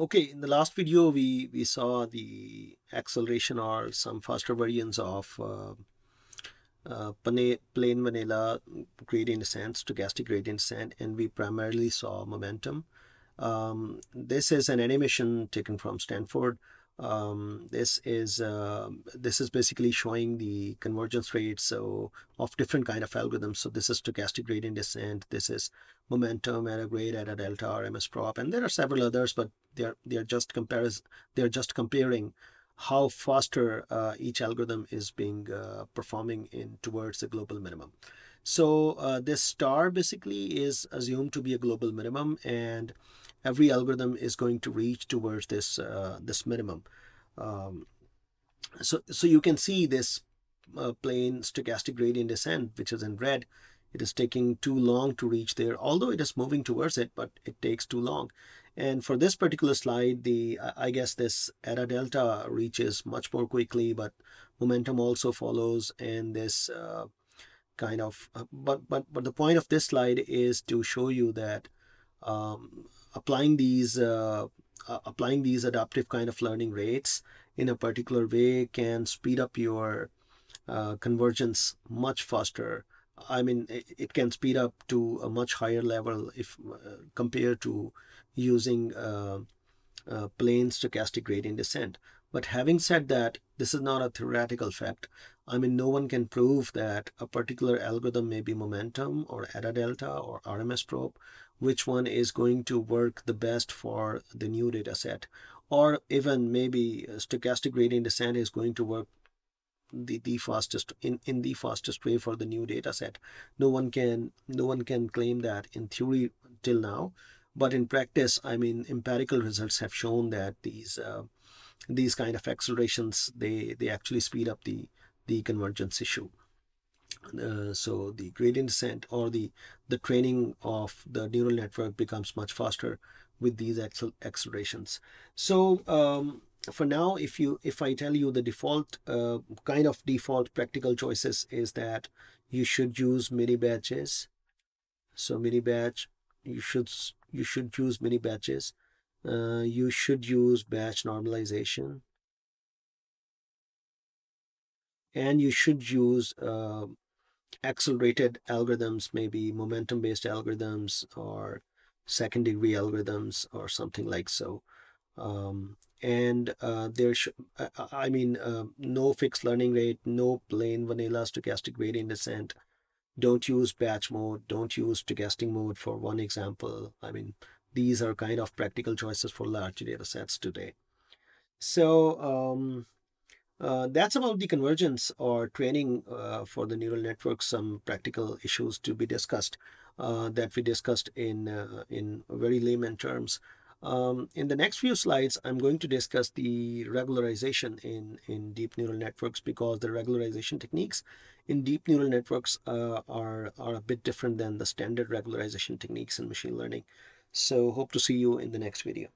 okay, in the last video, we, we saw the acceleration or some faster variants of uh, uh, plain vanilla gradient descent, stochastic gradient descent, and we primarily saw momentum. Um, this is an animation taken from Stanford. Um, this is uh, this is basically showing the convergence rates so of different kind of algorithms. So this is stochastic gradient descent. This is momentum, AdaGrad, error delta, RMS prop, and there are several others, but they're they're just compares they're just comparing how faster uh, each algorithm is being uh, performing in towards the global minimum. So uh, this star basically is assumed to be a global minimum and every algorithm is going to reach towards this uh, this minimum. Um, so, so you can see this uh, plain stochastic gradient descent, which is in red. It is taking too long to reach there, although it is moving towards it, but it takes too long. And for this particular slide, the I guess this AdaDelta reaches much more quickly, but momentum also follows, and this uh, kind of. Uh, but but but the point of this slide is to show you that um, applying these uh, uh, applying these adaptive kind of learning rates in a particular way can speed up your uh, convergence much faster. I mean, it, it, can speed up to a much higher level if uh, compared to using uh, plain stochastic gradient descent. But having said that, this is not a theoretical fact. I mean, no one can prove that a particular algorithm may be momentum or AdaDelta or RMS prop, which one is going to work the best for the new data set. Or even maybe stochastic gradient descent is going to work the, the fastest in, in the fastest way for the new data set. No one can no one can claim that in theory till now. But in practice, I mean, empirical results have shown that these uh, these kind of accelerations they they actually speed up the the convergence issue. Uh, so the gradient descent or the the training of the neural network becomes much faster with these accel accelerations. So um, for now, if you if I tell you the default uh, kind of default practical choices is that you should use mini batches. So mini batch, you should you should use mini batches. Uh, you should use batch normalization. And you should use uh, accelerated algorithms maybe momentum based algorithms or second degree algorithms or something like so. Um, and uh, there should I mean uh, no fixed learning rate no plain vanilla stochastic gradient descent. Don't use batch mode. Don't use stochastic mode for one example. I mean these are kind of practical choices for large data sets today so um, uh, that's about the convergence or training uh, for the neural network, some practical issues to be discussed uh, that we discussed in, uh, in very layman terms. Um, in the next few slides, I'm going to discuss the regularization in, in deep neural networks because the regularization techniques in deep neural networks uh, are, are a bit different than the standard regularization techniques in machine learning. So hope to see you in the next video.